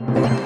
you